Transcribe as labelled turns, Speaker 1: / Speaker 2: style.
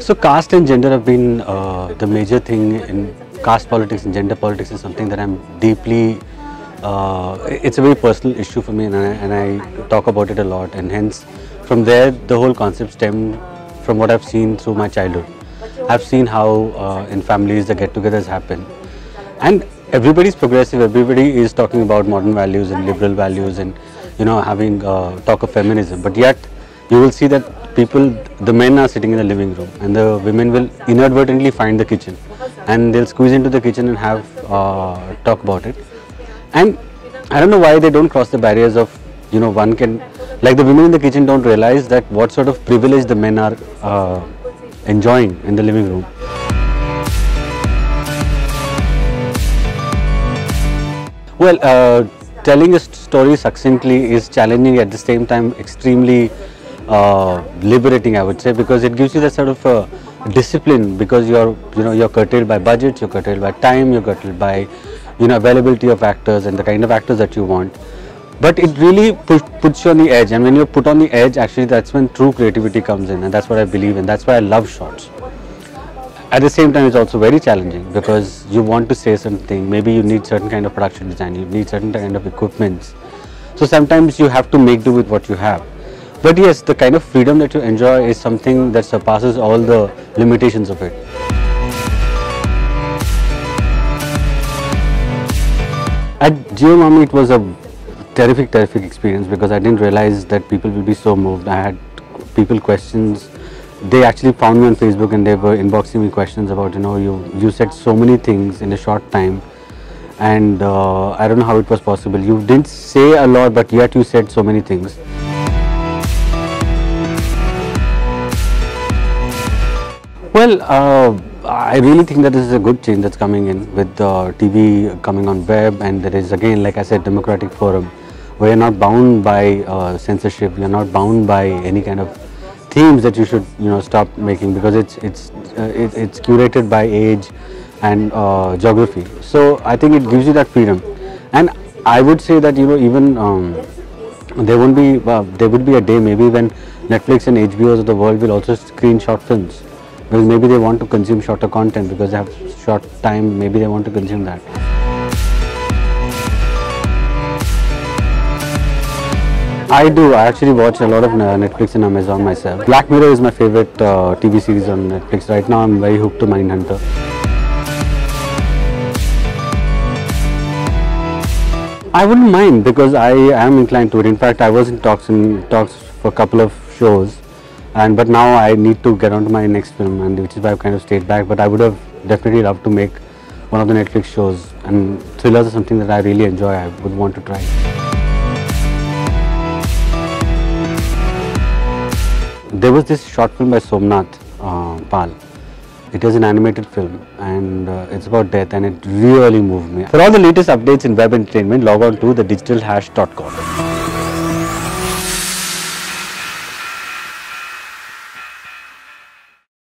Speaker 1: So caste and gender have been uh, the major thing in caste politics and gender politics is something that I'm deeply, uh, it's a very personal issue for me and I, and I talk about it a lot and hence from there the whole concept stemmed from what I've seen through my childhood. I've seen how uh, in families the get-togethers happen and everybody's progressive, everybody is talking about modern values and liberal values and you know having uh, talk of feminism but yet you will see that people, the men are sitting in the living room and the women will inadvertently find the kitchen and they'll squeeze into the kitchen and have uh, talk about it. And I don't know why they don't cross the barriers of, you know, one can, like the women in the kitchen don't realize that what sort of privilege the men are uh, enjoying in the living room. Well, uh, telling a story succinctly is challenging at the same time extremely uh, liberating, I would say, because it gives you that sort of uh, discipline because you're, you know, you're curtailed by budgets, you're curtailed by time, you're curtailed by, you know, availability of actors and the kind of actors that you want. But it really push, puts you on the edge, and when you're put on the edge, actually, that's when true creativity comes in, and that's what I believe in. That's why I love shorts at the same time it's also very challenging because you want to say something maybe you need certain kind of production design you need certain kind of equipments so sometimes you have to make do with what you have but yes the kind of freedom that you enjoy is something that surpasses all the limitations of it. At Jio MAMI it was a terrific terrific experience because I didn't realize that people will be so moved. I had people questions. They actually found me on Facebook and they were inboxing me questions about you know you you said so many things in a short time and uh, I don't know how it was possible. You didn't say a lot but yet you said so many things well uh, I really think that this is a good change that's coming in with uh, TV coming on web and there is again like I said democratic forum. Where you're not bound by uh, censorship. We are not bound by any kind of themes that you should you know stop making because it's it's uh, it, it's curated by age and uh, geography. So i think it gives you that freedom. And i would say that you know even um, there won't be there would be a day maybe when netflix and hbo's of the world will also screen short films because maybe they want to consume shorter content because they have short time maybe they want to consume that I do. I actually watch a lot of Netflix and Amazon myself. Black Mirror is my favorite uh, TV series on Netflix. Right now, I'm very hooked to Mindhunter. I wouldn't mind because I am inclined to it. In fact, I was in talks in talks for a couple of shows, and but now I need to get on to my next film, and which is why I've kind of stayed back. But I would have definitely loved to make one of the Netflix shows, and thrillers are something that I really enjoy. I would want to try. There was this short film by Somnath uh, Pal. It was an animated film and uh, it's about death and it really moved me. For all the latest updates in web entertainment, log on to thedigitalhash.com.